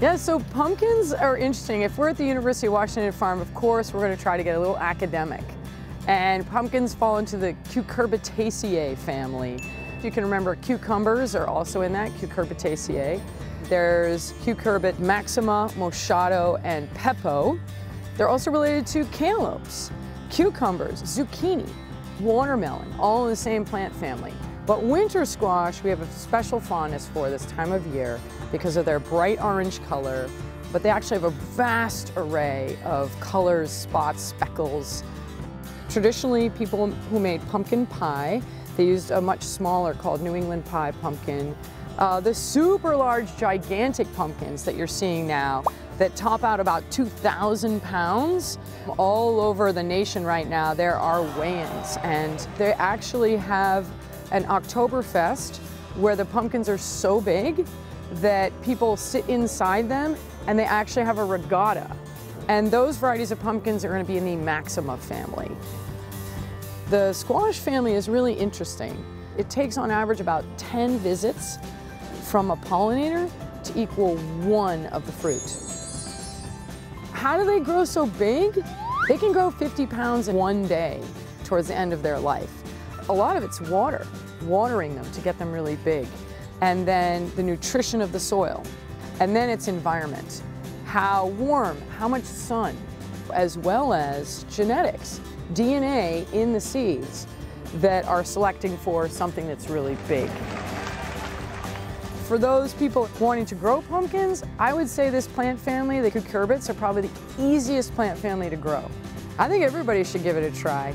Yeah, so pumpkins are interesting. If we're at the University of Washington Farm, of course, we're going to try to get a little academic. And pumpkins fall into the Cucurbitaceae family. You can remember cucumbers are also in that, Cucurbitaceae. There's Cucurbita maxima, moschata, and pepo. They're also related to cantaloupes, cucumbers, zucchini, watermelon, all in the same plant family. But winter squash, we have a special fondness for this time of year because of their bright orange color, but they actually have a vast array of colors, spots, speckles. Traditionally, people who made pumpkin pie, they used a much smaller called New England pie pumpkin. Uh, the super large, gigantic pumpkins that you're seeing now that top out about 2,000 pounds. All over the nation right now, there are weigh-ins, and they actually have an Oktoberfest where the pumpkins are so big that people sit inside them and they actually have a regatta. And those varieties of pumpkins are going to be in the Maxima family. The squash family is really interesting. It takes on average about 10 visits from a pollinator to equal one of the fruit. How do they grow so big? They can grow 50 pounds in one day towards the end of their life. A lot of it's water, watering them to get them really big. And then the nutrition of the soil. And then it's environment. How warm, how much sun, as well as genetics, DNA in the seeds that are selecting for something that's really big. For those people wanting to grow pumpkins, I would say this plant family, the cucurbits, are probably the easiest plant family to grow. I think everybody should give it a try.